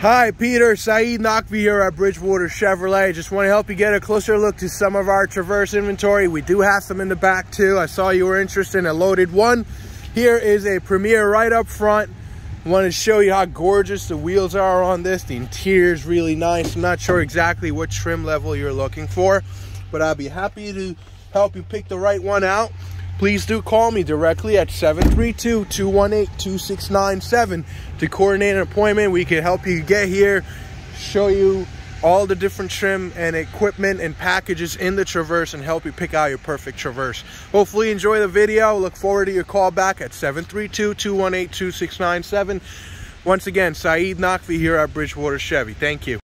Hi, Peter, Syed Naqvi here at Bridgewater Chevrolet. Just want to help you get a closer look to some of our Traverse inventory. We do have some in the back too. I saw you were interested in a loaded one. Here is a Premier right up front. Want to show you how gorgeous the wheels are on this. The interior is really nice. I'm not sure exactly what trim level you're looking for, but I'll be happy to help you pick the right one out please do call me directly at 732-218-2697 to coordinate an appointment. We can help you get here, show you all the different trim and equipment and packages in the Traverse and help you pick out your perfect Traverse. Hopefully enjoy the video. Look forward to your call back at 732-218-2697. Once again, Syed Naqvi here at Bridgewater Chevy. Thank you.